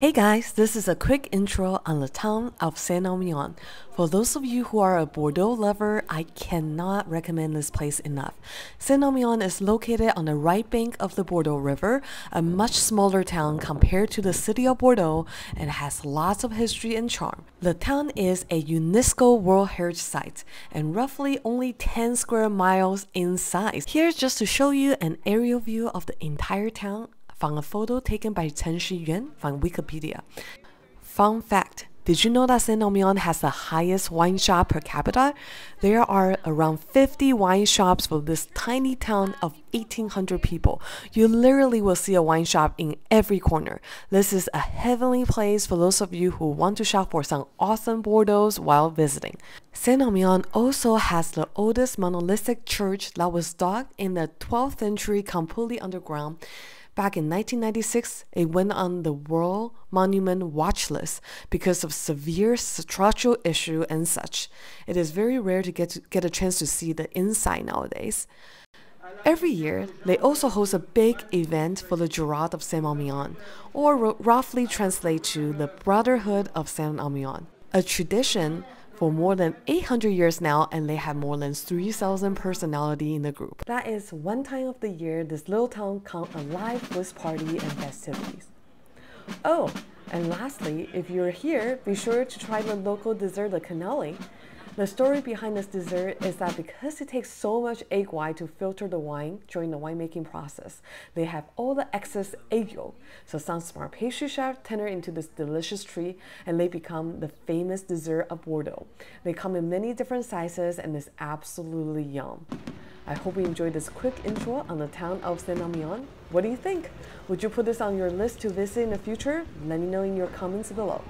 Hey guys, this is a quick intro on the town of Saint-Emilion. For those of you who are a Bordeaux lover, I cannot recommend this place enough. Saint-Emilion is located on the right bank of the Dordogne River, a much smaller town compared to the city of Bordeaux and has lots of history and charm. The town is a UNESCO World Heritage Site and roughly only 10 square miles in size. Here's just to show you an aerial view of the entire town from a photo taken by Chen Shiyuan from Wikipedia. Fun fact did you know that Saint-Emilion has the highest wine shop per capita? There are around 50 wine shops for this tiny town of 1,800 people. You literally will see a wine shop in every corner. This is a heavenly place for those of you who want to shop for some awesome Bordeaux while visiting. Saint-Emilion also has the oldest monolithic church that was dug in the 12th century completely underground. Back in 1996, it went on the World Monument Watch List because of severe structural issue and such. It is very rare to get to get a chance to see the inside nowadays. Every year, they also host a big event for the Jurade of Saint-Emilion, or roughly translate to the Brotherhood of Saint-Emilion, a tradition for more than 800 years now and they have more than 3,000 personality in the group. That is one time of the year this little town come alive with party and festivities. Oh, and lastly, if you're here, be sure to try the local dessert, the canelé. The story behind this dessert is that because it takes so much egg white to filter the wine during the winemaking process, they have all the excess egg yolk. So some smart pastry chef turn it into this delicious treat and they become the famous dessert of Bordeaux. They come in many different sizes and is absolutely yum. I hope you enjoyed this quick intro on the town of Saint-Emilion. What do you think? Would you put this on your list to visit in the future? Let me know in your comments below.